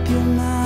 up your mind.